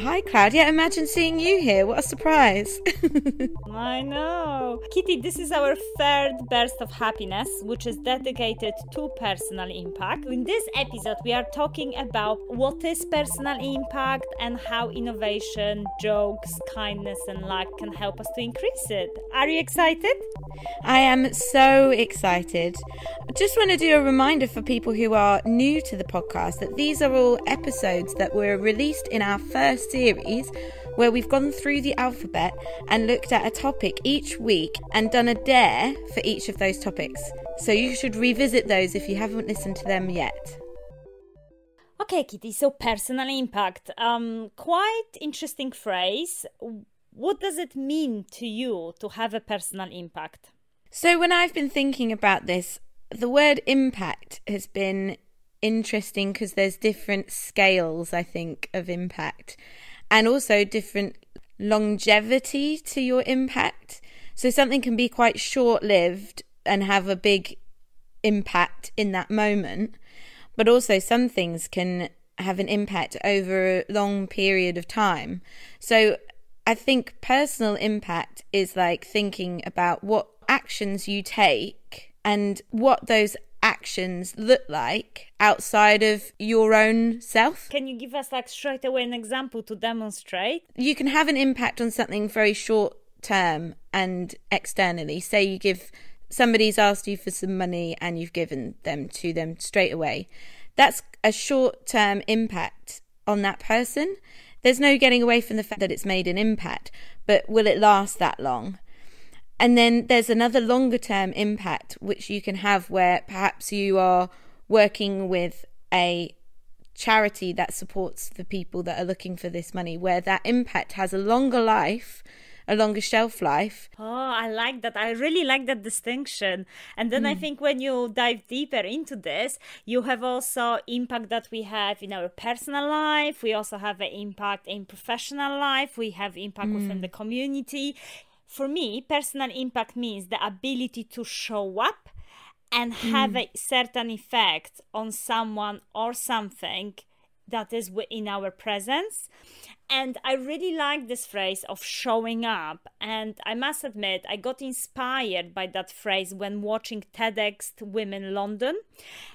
Hi, Klaudia. Imagine seeing you here. What a surprise. I know. Kitty, this is our third burst of happiness, which is dedicated to personal impact. In this episode, we are talking about what is personal impact and how innovation, jokes, kindness, and luck can help us to increase it. Are you excited? I am so excited. I just want to do a reminder for people who are new to the podcast that these are all episodes that were released in our first series where we've gone through the alphabet and looked at a topic each week and done a dare for each of those topics. So you should revisit those if you haven't listened to them yet. Okay, Kitty, so personal impact. Um, quite interesting phrase. What does it mean to you to have a personal impact? So, when I've been thinking about this, the word impact has been interesting because there's different scales, I think, of impact and also different longevity to your impact. So something can be quite short lived and have a big impact in that moment, but also some things can have an impact over a long period of time. So I think personal impact is like thinking about what actions you take and what those actions look like outside of your own self. Can you give us like straight away an example to demonstrate? You can have an impact on something very short term and externally. Say you give somebody's asked you for some money and you've given them to them straight away. That's a short term impact on that person. There's no getting away from the fact that it's made an impact, but will it last that long? And then there's another longer term impact which you can have where perhaps you are working with a charity that supports the people that are looking for this money, where that impact has a longer life, a longer shelf life. Oh, I like that. I really like that distinction. And then mm. I think when you dive deeper into this, you have also impact that we have in our personal life. We also have an impact in professional life. We have impact mm. within the community for me, personal impact means the ability to show up and have mm. a certain effect on someone or something that is in our presence. And I really like this phrase of showing up. And I must admit, I got inspired by that phrase when watching TEDx Women London,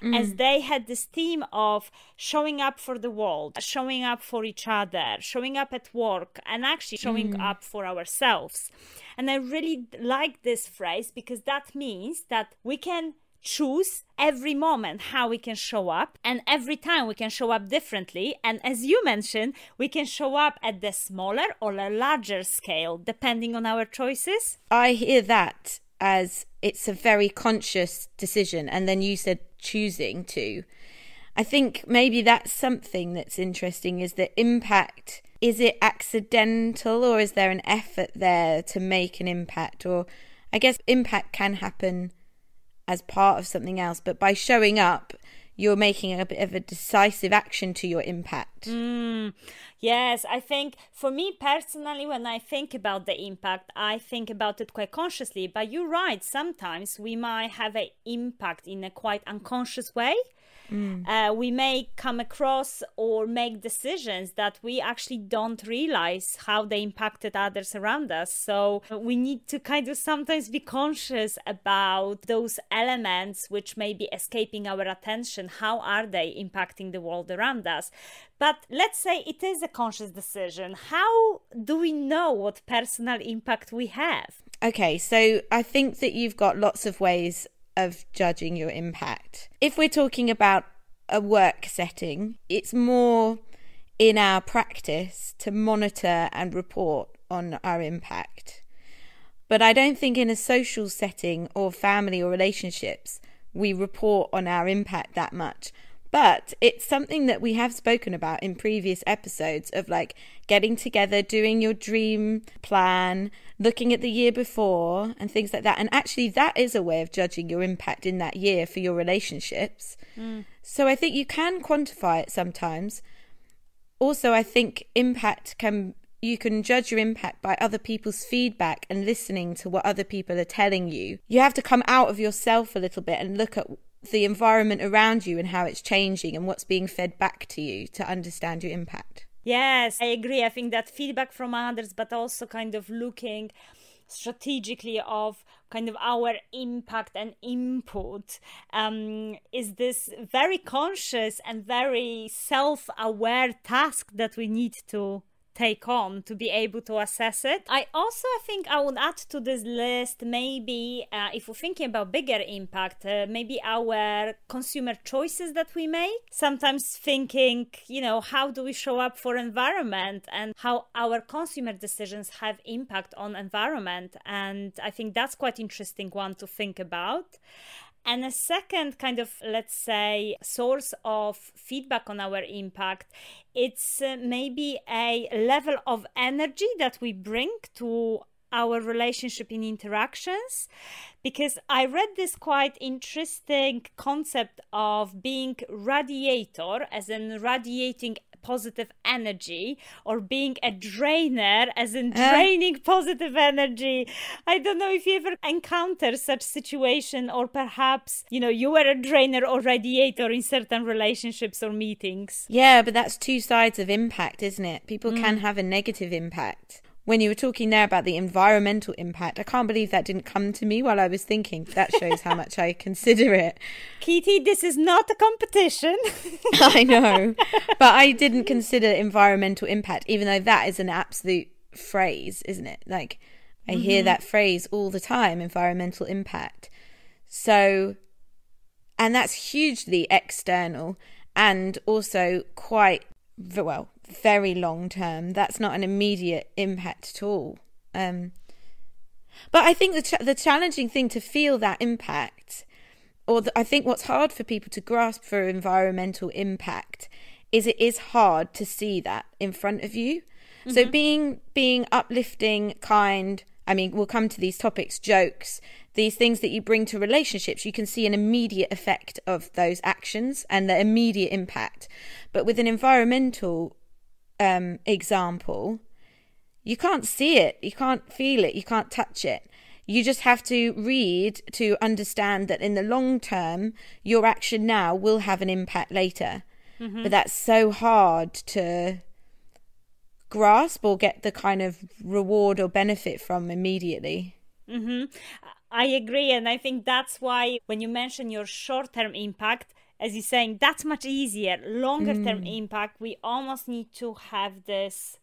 mm. as they had this theme of showing up for the world, showing up for each other, showing up at work, and actually showing mm. up for ourselves. And I really like this phrase because that means that we can choose every moment how we can show up and every time we can show up differently. And as you mentioned we can show up at the smaller or a larger scale depending on our choices. I hear that as it's a very conscious decision and then you said choosing to. I think maybe that's something that's interesting is the impact. Is it accidental or is there an effort there to make an impact? Or i guess impact can happen as part of something else, but by showing up, you're making a bit of a decisive action to your impact. Mm, yes, I think for me personally, when I think about the impact, I think about it quite consciously. But you're right, sometimes we might have an impact in a quite unconscious way. Mm. Uh, we may come across or make decisions that we actually don't realize how they impacted others around us. So we need to kind of sometimes be conscious about those elements which may be escaping our attention. How are they impacting the world around us? But let's say it is a conscious decision. How do we know what personal impact we have? Okay, so I think that you've got lots of ways of judging your impact. If we're talking about a work setting, it's more in our practice to monitor and report on our impact. But I don't think in a social setting or family or relationships we report on our impact that much. But it's something that we have spoken about in previous episodes of like getting together, doing your dream plan, looking at the year before, and things like that. And actually, that is a way of judging your impact in that year for your relationships. Mm. So I think you can quantify it sometimes. Also, I think impact can you can judge your impact by other people's feedback and listening to what other people are telling you. You have to come out of yourself a little bit and look at the environment around you and how it's changing and what's being fed back to you to understand your impact. Yes, I agree. I think that feedback from others, but also kind of looking strategically of kind of our impact and input um, is this very conscious and very self-aware task that we need to take on to be able to assess it. I also think I would add to this list maybe uh, if we're thinking about bigger impact, uh, maybe our consumer choices that we make. Sometimes thinking, you know, how do we show up for environment and how our consumer decisions have impact on environment. And I think that's quite interesting one to think about. And a second kind of, let's say, source of feedback on our impact, it's uh, maybe a level of energy that we bring to our relationship in interactions. Because I read this quite interesting concept of being radiator as in radiating positive energy or being a drainer as in draining uh. positive energy i don't know if you ever encounter such situation or perhaps you know you were a drainer or radiator in certain relationships or meetings yeah but that's two sides of impact isn't it people mm. can have a negative impact when you were talking there about the environmental impact, I can't believe that didn't come to me while I was thinking. That shows how much I consider it. Kitty, this is not a competition. I know. But I didn't consider environmental impact, even though that is an absolute phrase, isn't it? Like, I mm-hmm. hear that phrase all the time environmental impact. So, and that's hugely external and also quite, well, very long term. That's not an immediate impact at all. Um, but I think the ch- the challenging thing to feel that impact, or the, I think what's hard for people to grasp for environmental impact, is it is hard to see that in front of you. Mm-hmm. So being being uplifting, kind. I mean, we'll come to these topics, jokes, these things that you bring to relationships. You can see an immediate effect of those actions and the immediate impact. But with an environmental um, example, you can't see it, you can't feel it, you can't touch it. You just have to read to understand that in the long term, your action now will have an impact later. Mm-hmm. But that's so hard to grasp or get the kind of reward or benefit from immediately. Mm-hmm. I agree. And I think that's why when you mention your short term impact, as you're saying, that's much easier. Longer term mm. impact, we almost need to have this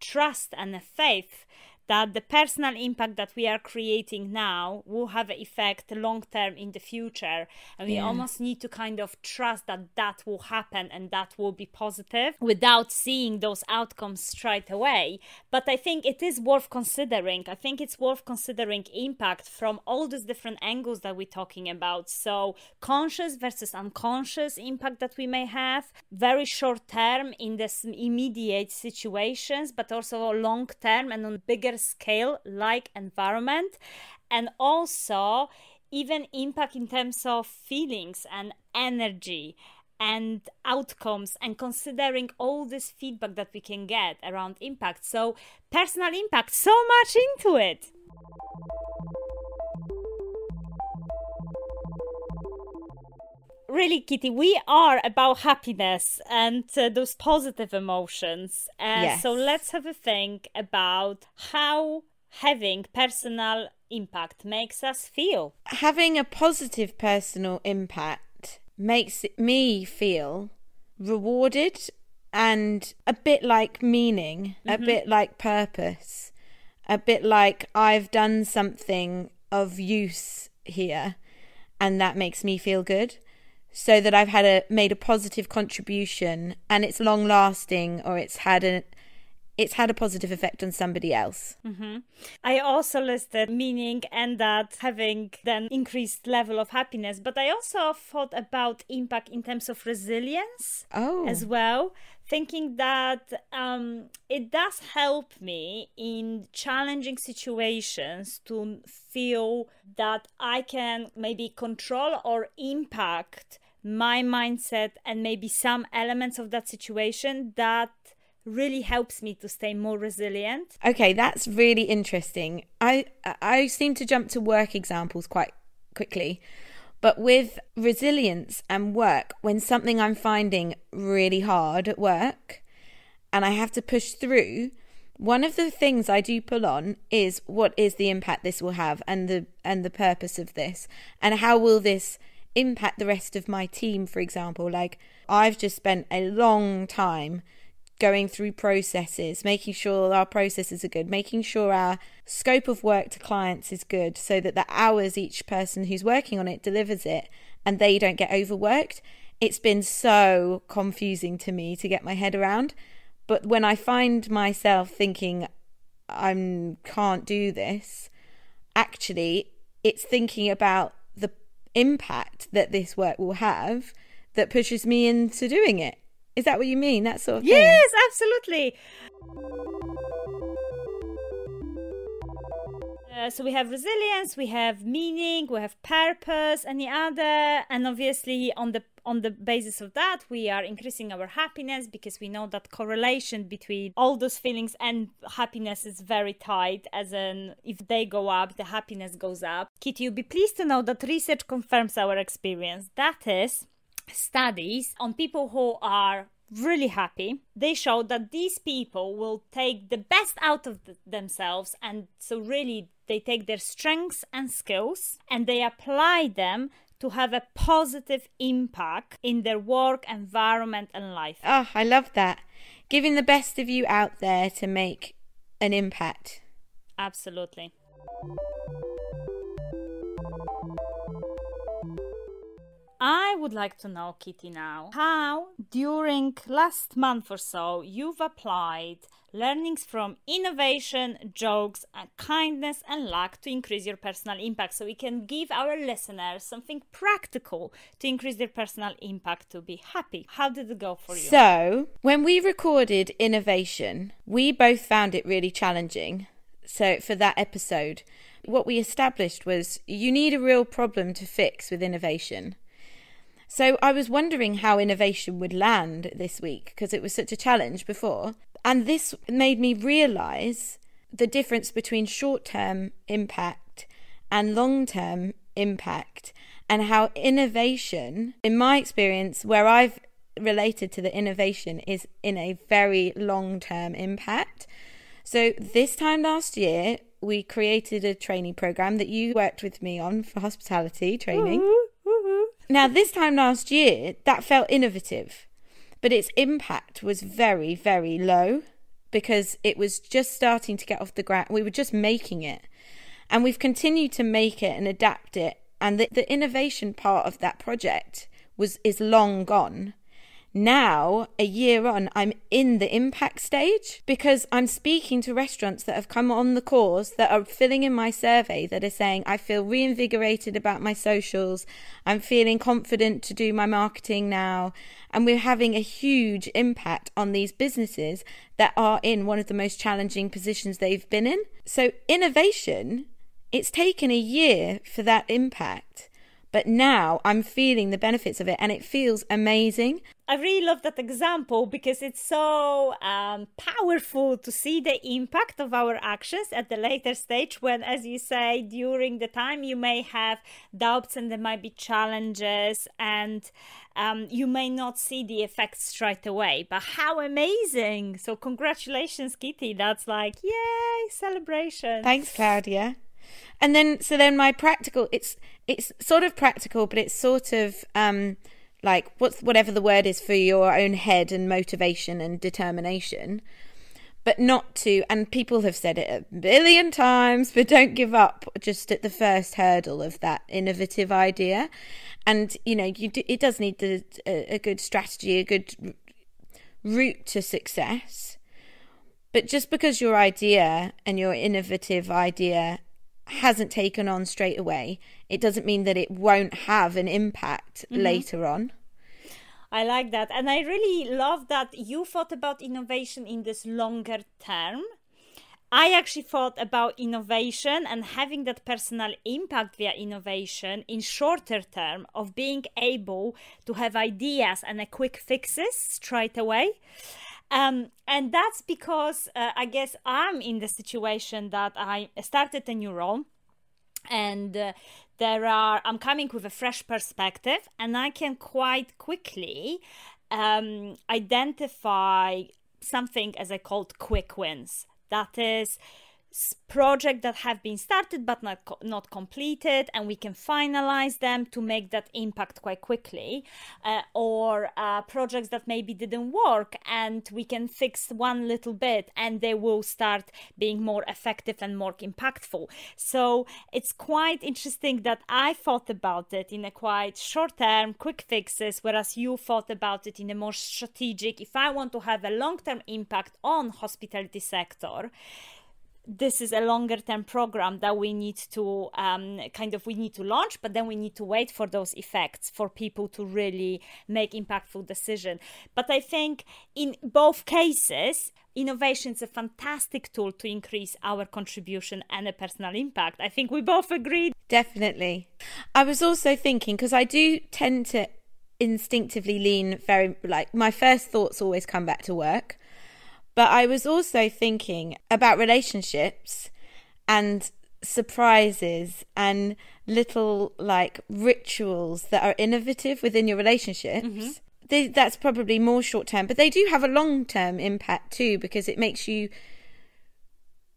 trust and a faith that the personal impact that we are creating now will have an effect long term in the future. And we yeah. almost need to kind of trust that that will happen and that will be positive without seeing those outcomes straight away. But i think it is worth considering. I think it's worth considering impact from all these different angles that we're talking about. So conscious versus unconscious impact that we may have very short term in this immediate situations but also long term and on bigger scale like environment and also even impact in terms of feelings and energy and outcomes and considering all this feedback that we can get around impact. So personal impact so much into it really, Kitty, we are about happiness and uh, those positive emotions. Uh, yes. So let's have a think about how having personal impact makes us feel. Having a positive personal impact makes me feel rewarded and a bit like meaning, mm-hmm. a bit like purpose, a bit like I've done something of use here and that makes me feel good so that I've had a made a positive contribution and it's long lasting or it's had a it's had a positive effect on somebody else. Mm-hmm. I also listed meaning and that having then increased level of happiness, but I also thought about impact in terms of resilience oh. as well. Thinking that um, it does help me in challenging situations to feel that I can maybe control or impact my mindset and maybe some elements of that situation that really helps me to stay more resilient. Okay, that's really interesting. I I seem to jump to work examples quite quickly. But with resilience and work, when something I'm finding really hard at work and I have to push through, one of the things I do pull on is what is the impact this will have and the and the purpose of this and how will this impact the rest of my team for example. Like I've just spent a long time going through processes making sure our processes are good making sure our scope of work to clients is good so that the hours each person who's working on it delivers it and they don't get overworked. It's been so confusing to me to get my head around. But when I find myself thinking I can't do this, actually, it's thinking about impact that this work will have that pushes me into doing it. Is that what you mean? That sort of thing? Yes, absolutely. Uh, so we have resilience, we have meaning, we have purpose, any other, and obviously on the on the basis of that we are increasing our happiness because we know that correlation between all those feelings and happiness is very tight as in if they go up the happiness goes up. Kitty you'll be pleased to know that research confirms our experience. That is studies on people who are really happy they show that these people will take the best out of the, themselves and so really they take their strengths and skills and they apply them to have a positive impact in their work environment and life. Oh, I love that. Giving the best of you out there to make an impact. Absolutely. I would like to know, Kitty, now how during last month or so you've applied learnings from innovation, jokes, and kindness and luck to increase your personal impact. So we can give our listeners something practical to increase their personal impact to be happy. How did it go for you? So, when we recorded innovation, we both found it really challenging. So, for that episode, what we established was you need a real problem to fix with innovation. So I was wondering how innovation would land this week because it was such a challenge before. And this made me realize the difference between short term impact and long term impact, and how innovation, in my experience, where I've related to the innovation, is in a very long term impact. So, this time last year, we created a training program that you worked with me on for hospitality training. Now, this time last year, that felt innovative but its impact was very, very low because it was just starting to get off the ground. We were just making it. And we've continued to make it and adapt it. And the, the innovation part of that project was is long gone. Now, a year on, I'm in the impact stage because I'm speaking to restaurants that have come on the course that are filling in my survey that are saying, I feel reinvigorated about my socials. I'm feeling confident to do my marketing now. And we're having a huge impact on these businesses that are in one of the most challenging positions they've been in. So, innovation, it's taken a year for that impact. But now I'm feeling the benefits of it and it feels amazing. I really love that example because it's so um, powerful to see the impact of our actions at the later stage when, as you say, during the time you may have doubts and there might be challenges and um, you may not see the effects straight away. But how amazing! So, congratulations, Kitty. That's like, yay, celebration. Thanks, Klaudia. And then, so then my practical, it's, it's sort of practical, but it's sort of, um, like what's whatever the word is for your own head and motivation and determination but not to and people have said it a billion times but don't give up just at the first hurdle of that innovative idea. And you know you do, it does need a, a good strategy a good route to success. But just because your idea and your innovative idea hasn't taken on straight away, it doesn't mean that it won't have an impact mm-hmm. later on. I like that. And I really love that you thought about innovation in this longer term. I actually thought about innovation and having that personal impact via innovation in shorter term of being able to have ideas and a quick fixes straight away. Um, and that's because uh, I guess I'm in the situation that I started a new role and uh, there are I'm coming with a fresh perspective and I can quite quickly um, identify something as I called quick wins. That is projects that have been started but not not completed and we can finalize them to make that impact quite quickly uh, or uh, projects that maybe didn't work and we can fix one little bit and they will start being more effective and more impactful. So it's quite interesting that i thought about it in a quite short term quick fixes whereas you thought about it in a more strategic if i want to have a long term impact on hospitality sector this is a longer term program that we need to um, kind of we need to launch but then we need to wait for those effects for people to really make impactful decision. But i think in both cases innovation is a fantastic tool to increase our contribution and a personal impact. I think we both agreed definitely. I was also thinking because i do tend to instinctively lean very like my first thoughts always come back to work but I was also thinking about relationships and surprises and little like rituals that are innovative within your relationships. Mm-hmm. They, that's probably more short term, but they do have a long term impact too because it makes you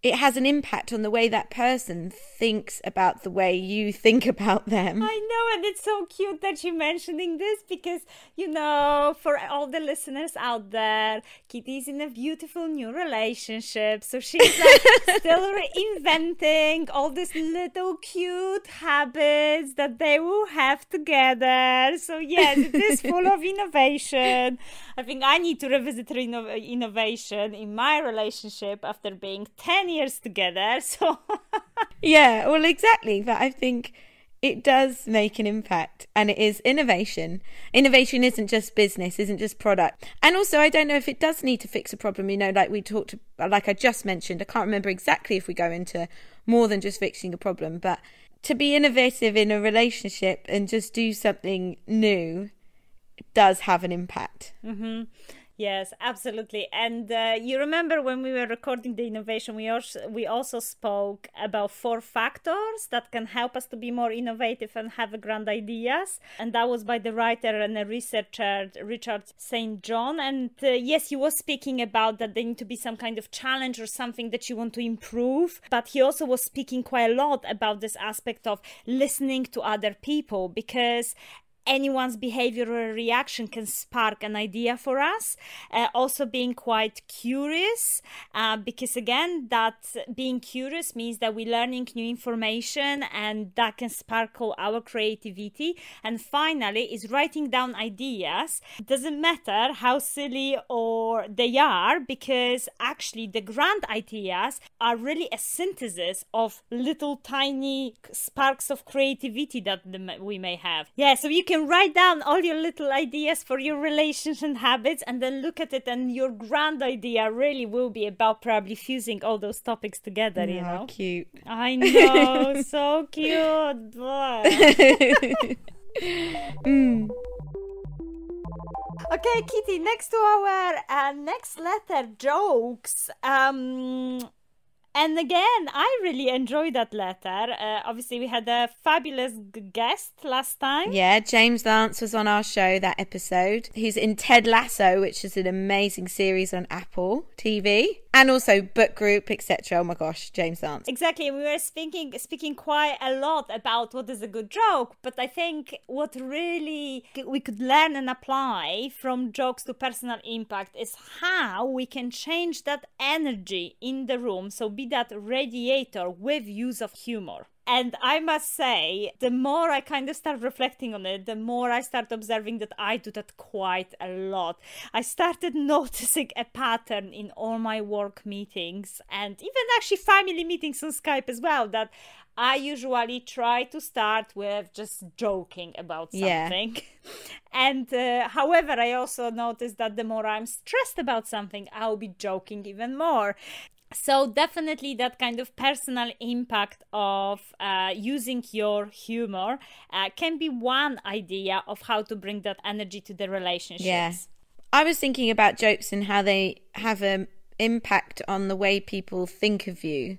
it has an impact on the way that person thinks about the way you think about them. I know, and it's so cute that you're mentioning this because, you know, for all the listeners out there, Kitty's in a beautiful new relationship. So she's like still reinventing all these little cute habits that they will have together. So, yes, it is full of innovation. I think I need to revisit innovation in my relationship after being 10 years together. So yeah, well, exactly. But I think it does make an impact and it is innovation. Innovation isn't just business, isn't just product. And also, I don't know if it does need to fix a problem, you know, like we talked, like I just mentioned. I can't remember exactly if we go into more than just fixing a problem, but to be innovative in a relationship and just do something new does have an impact. Mm-hmm. Yes, absolutely. And uh, you remember when we were recording the innovation, we also we also spoke about four factors that can help us to be more innovative and have grand ideas. And that was by the writer and a researcher Richard St. John. And uh, yes, he was speaking about that there need to be some kind of challenge or something that you want to improve. But he also was speaking quite a lot about this aspect of listening to other people because anyone's behavioral reaction can spark an idea for us. Uh, also, being quite curious, uh, because again, that being curious means that we're learning new information and that can sparkle our creativity. And finally, is writing down ideas. It doesn't matter how silly or they are, because actually, the grand ideas are really a synthesis of little tiny sparks of creativity that we may have. Yeah, so you can can write down all your little ideas for your relations and habits and then look at it and your grand idea really will be about probably fusing all those topics together you know cute i know so cute mm. Okay, Kitty. Next to our uh, next letter, jokes. Um, and again, I really enjoyed that letter. Uh, obviously, we had a fabulous guest last time. Yeah, James Lance was on our show that episode. He's in Ted Lasso, which is an amazing series on Apple TV and also book group etc oh my gosh james lance exactly. We were speaking speaking quite a lot about what is a good joke but i think what really we could learn and apply from jokes to personal impact is how we can change that energy in the room. So be that radiator with use of humor and I must say, the more I kind of start reflecting on it, the more I start observing that I do that quite a lot. I started noticing a pattern in all my work meetings and even actually family meetings on Skype as well that I usually try to start with just joking about something. Yeah. and uh, however, I also notice that the more I'm stressed about something, I'll be joking even more so definitely that kind of personal impact of uh, using your humor uh, can be one idea of how to bring that energy to the relationships. Yeah. I was thinking about jokes and how they have an impact on the way people think of you.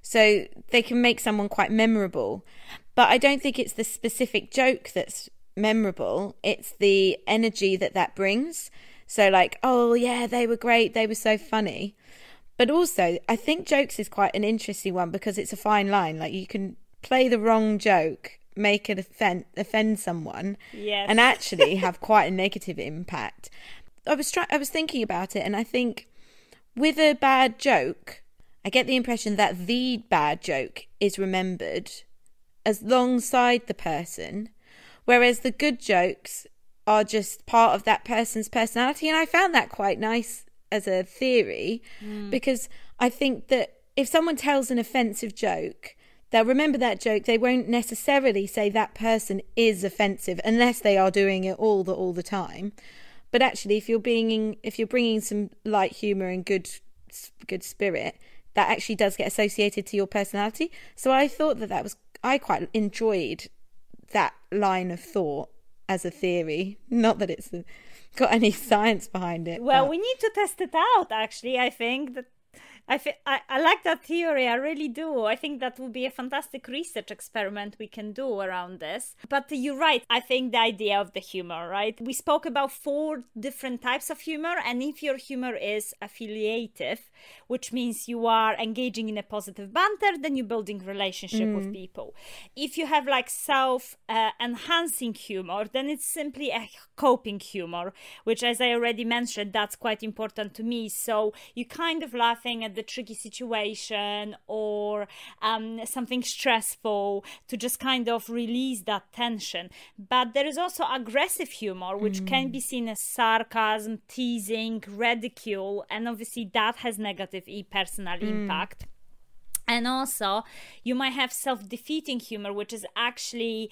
So they can make someone quite memorable. But i don't think it's the specific joke that's memorable. It's the energy that that brings. So, like, oh, yeah, they were great. They were so funny. But also, I think jokes is quite an interesting one because it's a fine line. Like, you can play the wrong joke, make it offend, offend someone, Yes. and actually have quite a negative impact. I was try- I was thinking about it, and I think with a bad joke, I get the impression that the bad joke is remembered as alongside the person, whereas the good jokes are just part of that person's personality. And I found that quite nice as a theory mm. because I think that if someone tells an offensive joke, they'll remember that joke. They won't necessarily say that person is offensive unless they are doing it all the all the time. But actually, if you're being if you're bringing some light humor and good good spirit, that actually does get associated to your personality. So I thought that that was I quite enjoyed that line of thought as a theory. Not that it's got any science behind it. Well, but- we need to test it out. Actually, I think that I, I I like that theory. I really do. I think that would be a fantastic research experiment we can do around this. But you're right. I think the idea of the humor, right? We spoke about four different types of humor, and if your humor is affiliative, which means you are engaging in a positive banter, then you're building relationship with people. If you have like self uh, enhancing humor, then it's simply a coping humor, which, as I already mentioned, that's quite important to me. So you kind of laughing at the tricky situation or um, something stressful to just kind of release that tension. But there is also aggressive humor, which can be seen as sarcasm, teasing, ridicule, and obviously that has negative e personal impact. And also, you might have self defeating humor, which is actually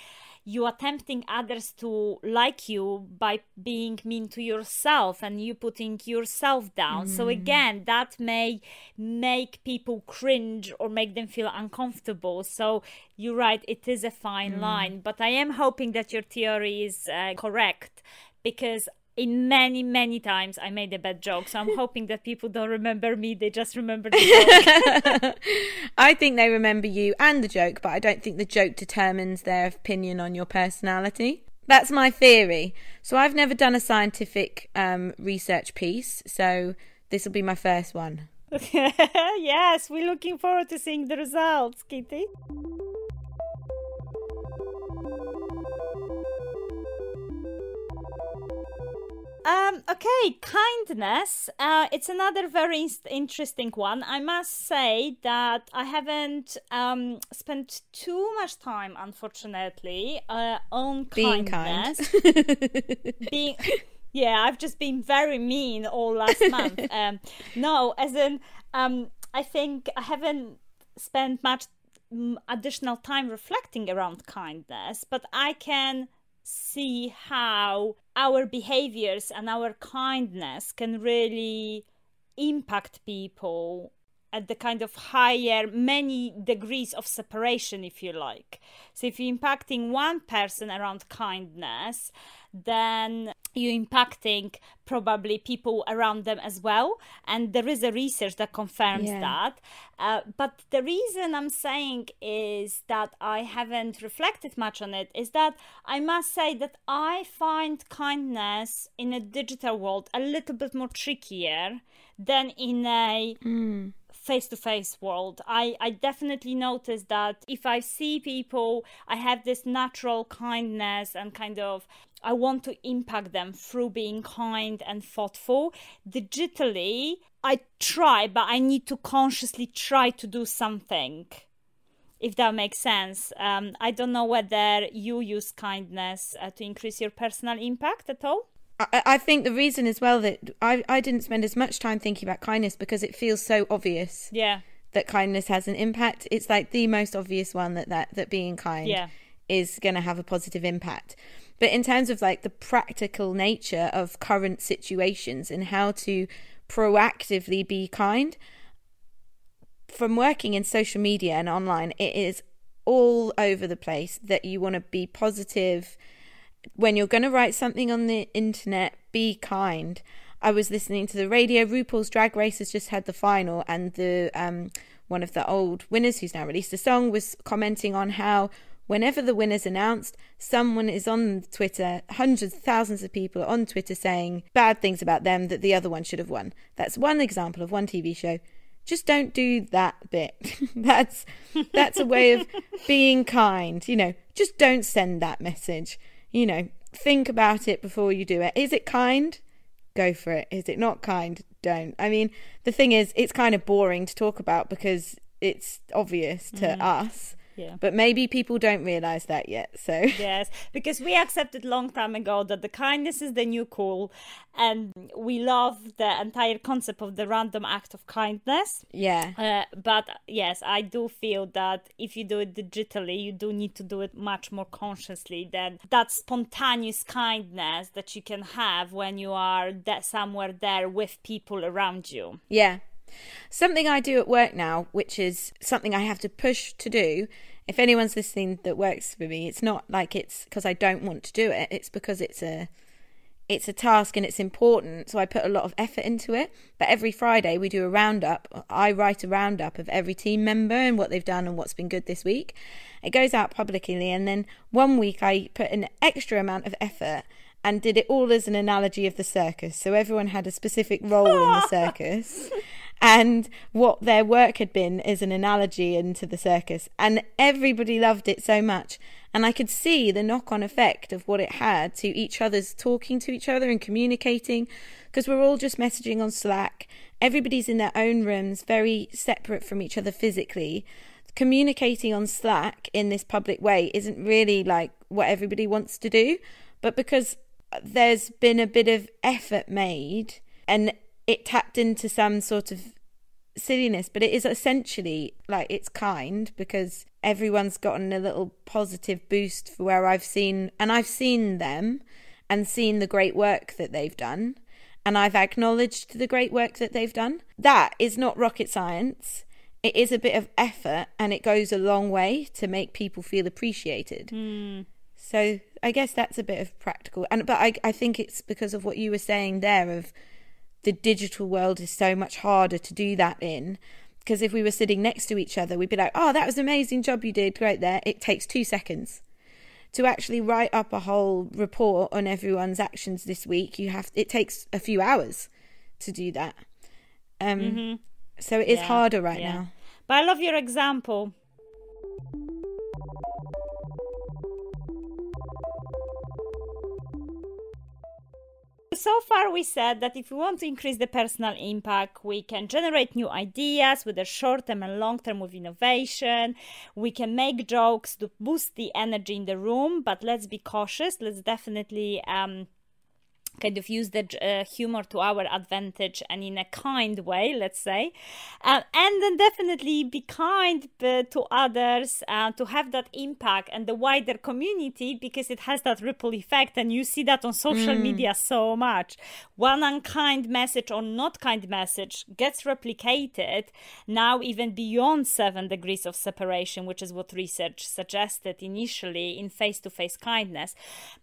you attempting others to like you by being mean to yourself and you putting yourself down. So, again, that may make people cringe or make them feel uncomfortable. So, you're right, it is a fine line. But I am hoping that your theory is uh, correct because in many many times i made a bad joke so i'm hoping that people don't remember me they just remember the joke I think they remember you and the joke, but I don't think the joke determines their opinion on your personality. That's my theory. So I've never done a scientific um, research piece, so this will be my first one. yes we're looking forward to seeing the results kitty Um, okay, kindness. Uh, it's another very in- interesting one. I must say that I haven't um, spent too much time, unfortunately, uh, on Being kindness. kind. being yeah i've just been very mean all last month um no as in um i think i haven't spent much mm, additional time reflecting around kindness but i can see how our behaviors and our kindness can really impact people at the kind of higher many degrees of separation if you like. So if you're impacting one person around kindness then you're impacting probably people around them as well. And there is a research that confirms Yeah. that. Uh, but the reason i'm saying is that i haven't reflected much on it is that i must say that i find kindness in a digital world a little bit more trickier than in a face to face world. I, I definitely notice that if I see people, I have this natural kindness and kind of I want to impact them through being kind and thoughtful. Digitally, I try, but I need to consciously try to do something. If that makes sense. Um, I don't know whether you use kindness uh, to increase your personal impact at all. I, I think the reason as well that I, I didn't spend as much time thinking about kindness because it feels so obvious Yeah. that kindness has an impact. It's like the most obvious one that that, that being kind Yeah. is going to have a positive impact. But in terms of like the practical nature of current situations and how to proactively be kind, from working in social media and online, it is all over the place that you want to be positive. When you're going to write something on the internet, be kind. I was listening to the radio. RuPaul's Drag Race has just had the final, and the um, one of the old winners who's now released a song was commenting on how whenever the winner's announced, someone is on Twitter, hundreds, thousands of people are on Twitter saying bad things about them that the other one should have won. That's one example of one TV show. Just don't do that bit. that's that's a way of being kind. You know, just don't send that message. You know, think about it before you do it. Is it kind? Go for it. Is it not kind? Don't. I mean, the thing is, it's kind of boring to talk about because it's obvious to mm. us yeah. But maybe people don't realize that yet. So Yes, because we accepted long time ago that the kindness is the new cool and we love the entire concept of the random act of kindness. Yeah. Uh, but yes, I do feel that if you do it digitally, you do need to do it much more consciously than that spontaneous kindness that you can have when you are somewhere there with people around you. Yeah. Something I do at work now, which is something I have to push to do. If anyone's listening that works for me, it's not like it's because I don't want to do it. It's because it's a it's a task and it's important, so I put a lot of effort into it. But every Friday we do a roundup. I write a roundup of every team member and what they've done and what's been good this week. It goes out publicly, and then one week I put an extra amount of effort and did it all as an analogy of the circus. So everyone had a specific role in the circus and what their work had been is an analogy into the circus. And everybody loved it so much. And I could see the knock on effect of what it had to each other's talking to each other and communicating because we're all just messaging on Slack. Everybody's in their own rooms, very separate from each other physically. Communicating on Slack in this public way isn't really like what everybody wants to do, but because there's been a bit of effort made and it tapped into some sort of silliness, but it is essentially like it's kind because everyone's gotten a little positive boost for where I've seen and I've seen them and seen the great work that they've done and I've acknowledged the great work that they've done. That is not rocket science. It is a bit of effort and it goes a long way to make people feel appreciated. Mm. So I guess that's a bit of practical and but I I think it's because of what you were saying there of the digital world is so much harder to do that in. Because if we were sitting next to each other, we'd be like, oh, that was an amazing job you did, great there. It takes two seconds. To actually write up a whole report on everyone's actions this week, you have it takes a few hours to do that. Um, mm-hmm. So it is yeah, harder right yeah. now. But I love your example so far we said that if we want to increase the personal impact, we can generate new ideas with a short term and long term with innovation. We can make jokes to boost the energy in the room, but let's be cautious. Let's definitely um, kind of use the uh, humor to our advantage and in a kind way, let's say. Uh, and then definitely be kind uh, to others uh, to have that impact and the wider community because it has that ripple effect. And you see that on social mm. media so much. One unkind message or not kind message gets replicated now even beyond seven degrees of separation, which is what research suggested initially in face to face kindness.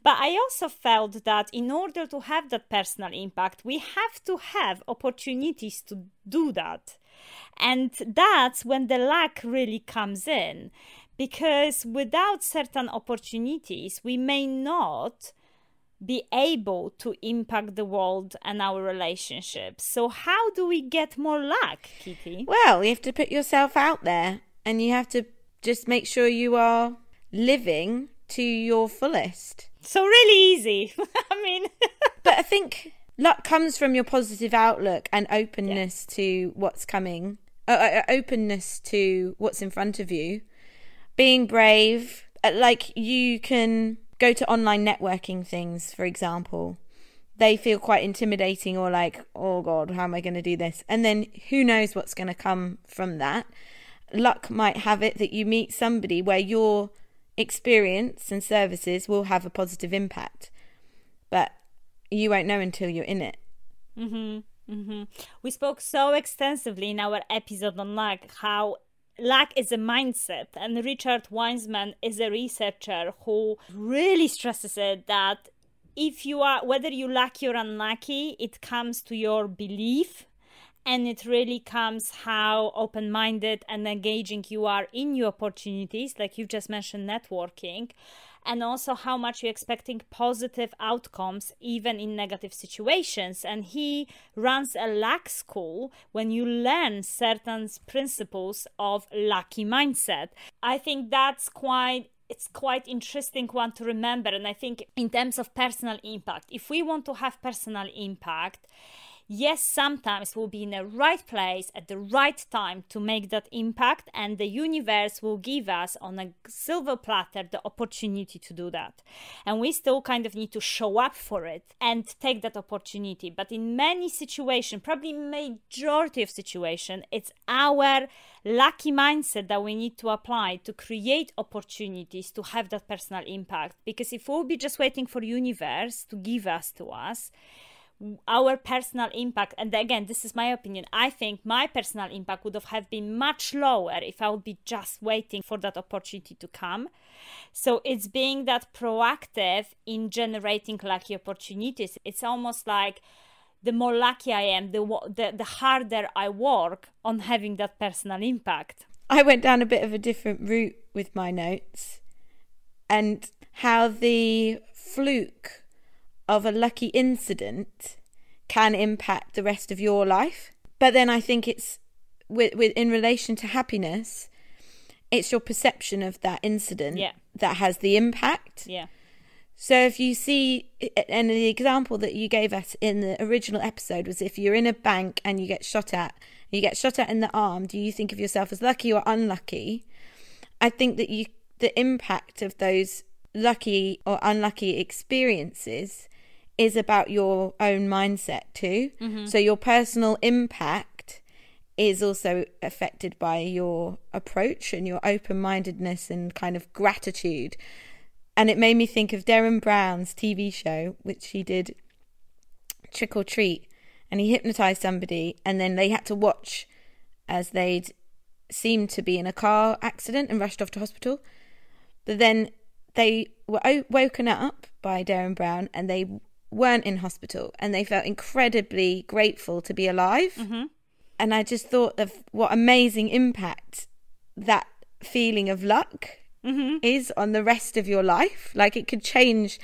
But I also felt that in order to have that personal impact, we have to have opportunities to do that. And that's when the lack really comes in. Because without certain opportunities, we may not be able to impact the world and our relationships. So, how do we get more luck, Kitty? Well, you have to put yourself out there and you have to just make sure you are living to your fullest. So, really easy. I mean, but I think luck comes from your positive outlook and openness yeah. to what's coming, uh, uh, openness to what's in front of you, being brave. Uh, like you can go to online networking things, for example. They feel quite intimidating or like, oh God, how am I going to do this? And then who knows what's going to come from that. Luck might have it that you meet somebody where your experience and services will have a positive impact. But you won't know until you're in it. Mm-hmm. Mm-hmm. We spoke so extensively in our episode on luck how luck is a mindset, and Richard Wiseman is a researcher who really stresses it that if you are whether you lucky or unlucky, it comes to your belief and it really comes how open minded and engaging you are in your opportunities, like you just mentioned, networking, and also how much you're expecting positive outcomes even in negative situations. And he runs a luck school when you learn certain principles of lucky mindset. I think that's quite it's quite interesting one to remember and i think in terms of personal impact if we want to have personal impact yes, sometimes we'll be in the right place at the right time to make that impact, and the universe will give us on a silver platter the opportunity to do that. And we still kind of need to show up for it and take that opportunity. But in many situations, probably majority of situations, it's our lucky mindset that we need to apply to create opportunities to have that personal impact. Because if we'll be just waiting for universe to give us to us, our personal impact and again this is my opinion i think my personal impact would have been much lower if i would be just waiting for that opportunity to come. So it's being that proactive in generating lucky opportunities. It's almost like the more lucky i am the, the, the harder i work on having that personal impact. I went down a bit of a different route with my notes and how the fluke of a lucky incident can impact the rest of your life. But then I think it's with, with in relation to happiness, it's your perception of that incident yeah. that has the impact. Yeah. So if you see, and the example that you gave us in the original episode was if you're in a bank and you get shot at, you get shot at in the arm, do you think of yourself as lucky or unlucky? I think that you the impact of those lucky or unlucky experiences is about your own mindset too. Mm-hmm. So your personal impact is also affected by your approach and your open mindedness and kind of gratitude. And it made me think of Derren Brown's TV show, which he did Trick or Treat, and he hypnotized somebody, and then they had to watch as they'd seemed to be in a car accident and rushed off to hospital. But then they were woken up by Derren Brown and they weren't in hospital and they felt incredibly grateful to be alive. Mm-hmm. And I just thought of what amazing impact that feeling of luck mm-hmm. is on the rest of your life. Like it could change,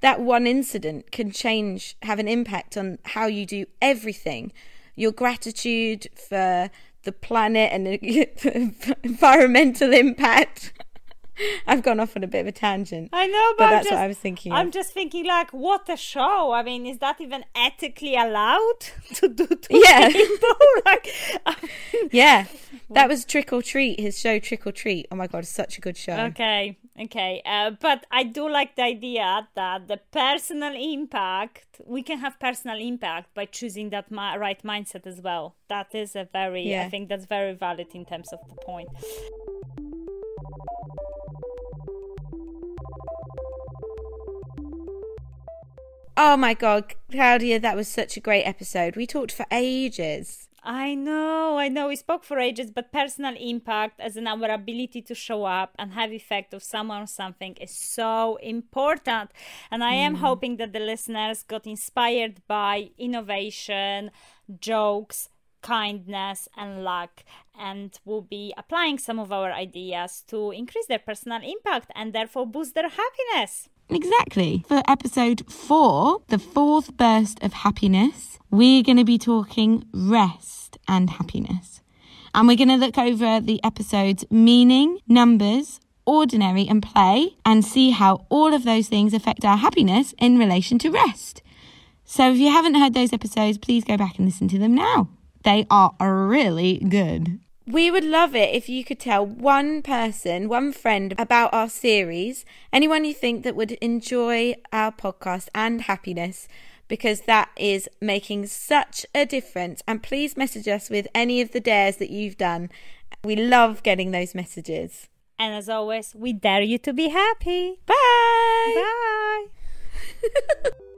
that one incident can change, have an impact on how you do everything. Your gratitude for the planet and the environmental impact. I've gone off on a bit of a tangent. I know, but, but that's just, what I was thinking. I'm just thinking, like, what a show! I mean, is that even ethically allowed to do to yeah. people? like, yeah, that was Trick or Treat. His show Trick or Treat. Oh my god, such a good show. Okay, okay, uh, but I do like the idea that the personal impact we can have personal impact by choosing that mi- right mindset as well. That is a very, Yeah. I think that's very valid in terms of the point. Oh my god, Klaudia, that was such a great episode. We talked for ages. I know, I know. We spoke for ages, but personal impact, as in our ability to show up and have effect of someone or something, is so important. And I am mm. hoping that the listeners got inspired by innovation, jokes, kindness, and luck, and will be applying some of our ideas to increase their personal impact and therefore boost their happiness. Exactly. For episode four, the fourth burst of happiness, we're going to be talking rest and happiness. And we're going to look over the episode's meaning, numbers, ordinary, and play, and see how all of those things affect our happiness in relation to rest. So if you haven't heard those episodes, please go back and listen to them now. They are really good. We would love it if you could tell one person, one friend about our series, anyone you think that would enjoy our podcast and happiness, because that is making such a difference. And please message us with any of the dares that you've done. We love getting those messages. And as always, we dare you to be happy. Bye. Bye.